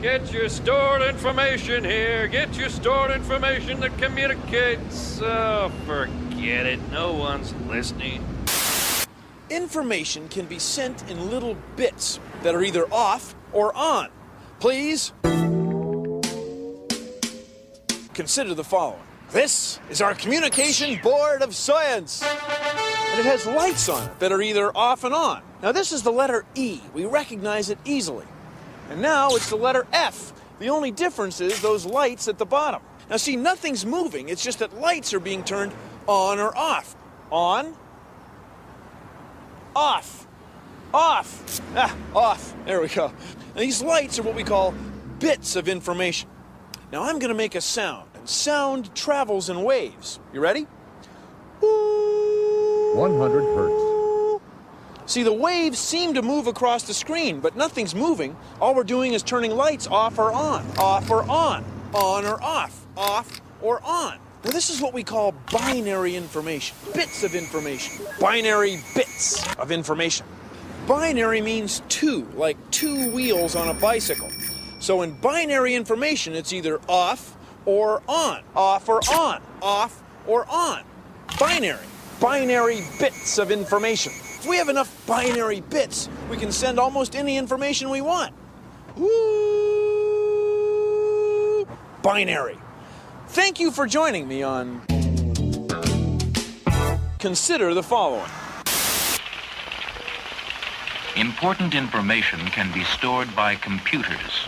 Get your stored information here. Get your stored information that communicates. Oh, forget it. No one's listening. Information can be sent in little bits that are either off or on. Please consider the following. This is our communication board of science. And it has lights on it that are either off and on. Now, this is the letter E. We recognize it easily. And now it's the letter F. The only difference is those lights at the bottom. Now, see, nothing's moving. It's just that lights are being turned on or off. On, off, off, ah, off. There we go. Now, these lights are what we call bits of information. Now, I'm going to make a sound, and sound travels in waves. You ready? 100 hertz. See, the waves seem to move across the screen, but nothing's moving. All we're doing is turning lights off or on, off or on, on or off, off or on. Now, this is what we call binary information, bits of information, binary bits of information. Binary means two, like two wheels on a bicycle. So in binary information, it's either off or on, off or on, off or on. Binary, binary bits of information. If we have enough binary bits, we can send almost any information we want. Woo! Binary. Thank you for joining me on. Consider the following. Important information can be stored by computers